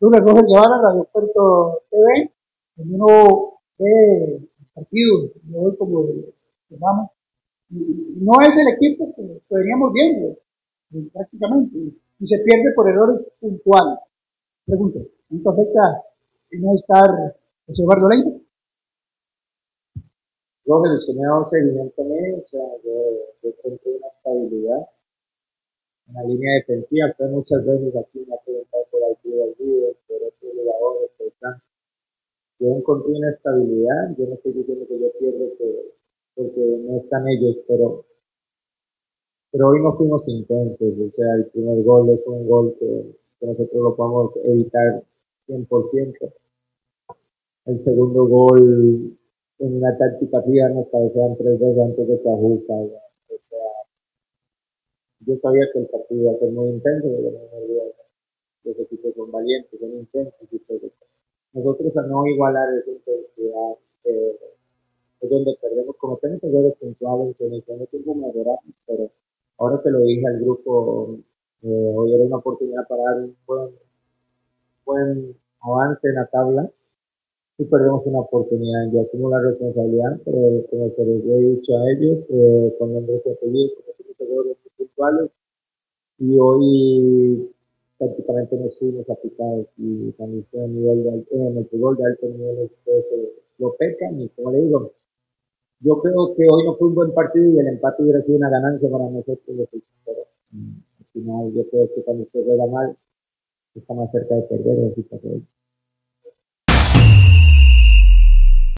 Douglas Roger Guevara, Radio Puerto TV, donde uno ve el partido de hoy como llamamos. No es el equipo que, veníamos viendo, eh, prácticamente, y se pierde por errores puntuales. Pregunto, ¿cuánto afecta no estar José Eduardo Leite? Roger, el señor seguimiento o sea, yo, yo una estabilidad en la línea defensiva, fue muchas veces aquí me ha preguntado por Yo encontré una estabilidad, yo no estoy diciendo que yo pierdo porque no están ellos, pero, pero hoy no fuimos intensos, o sea, el primer gol es un gol que, nosotros lo podemos evitar 100%. El segundo gol en una táctica fija nos cabecean tres veces antes de que ajusta, o sea, yo sabía que el partido iba a ser muy intenso, pero no me olvidé. Los equipos son valientes, son intensos Nosotros a no igualar esa intensidad eh, es donde perdemos, como tenemos errores puntuales, tiempo mejoramos, pero ahora se lo dije al grupo, eh, hoy era una oportunidad para dar un buen, buen avance en la tabla y perdemos una oportunidad. Yo asumo la responsabilidad, pero como se les he dicho a ellos, eh, con nombres y apellidos, errores puntuales y hoy prácticamente no estuvimos aplicados y también fue a nivel de, en el fútbol de alto nivel lo pecan y como le digo. Yo creo que hoy no fue un buen partido y el empate hubiera sido una ganancia para nosotros pero al final yo creo que cuando se juega mal está más cerca de perder así que